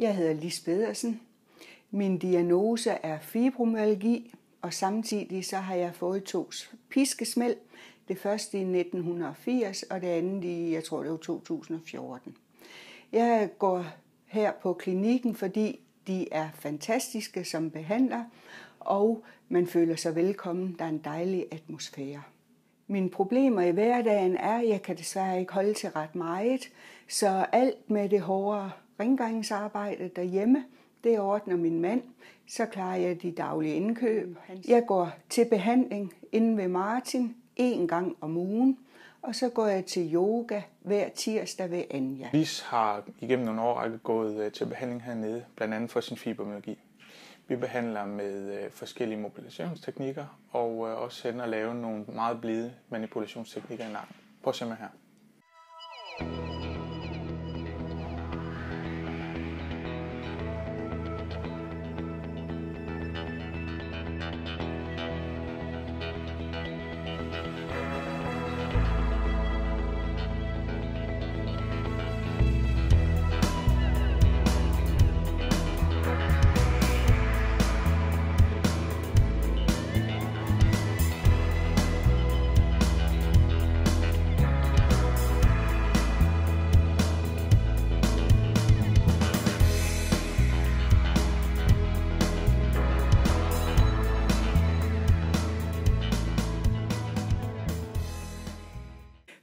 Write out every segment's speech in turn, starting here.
Jeg hedder Lis Pedersen. Min diagnose er fibromyalgi, og samtidig så har jeg fået to piskesmæld. Det første i 1980, og det andet i, jeg tror det var 2014. Jeg går her på klinikken, fordi de er fantastiske som behandler, og man føler sig velkommen. Der er en dejlig atmosfære. Mine problemer i hverdagen er, at jeg kan desværre ikke holde til ret meget, så alt med det hårde rengøringsarbejde derhjemme, det ordner min mand. Så klarer jeg de daglige indkøb. Jeg går til behandling inde ved Martin en gang om ugen, og så går jeg til yoga hver tirsdag ved Anja. Lis har igennem nogle år gået øh, til behandling hernede, blandt andet for sin fibromyalgi. Vi behandler med øh, forskellige mobilisationsteknikker og øh, også sender at lave nogle meget blide manipulationsteknikker i nakken. Prøv at se med her.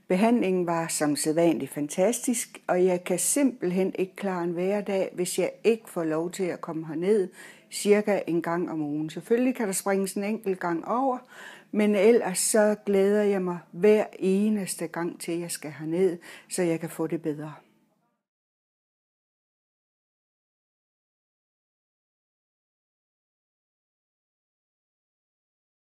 Behandlingen var som sædvanligt fantastisk, og jeg kan simpelthen ikke klare en hverdag, hvis jeg ikke får lov til at komme herned cirka en gang om ugen. Selvfølgelig kan der springes en enkelt gang over, men ellers så glæder jeg mig hver eneste gang til, at jeg skal herned, så jeg kan få det bedre.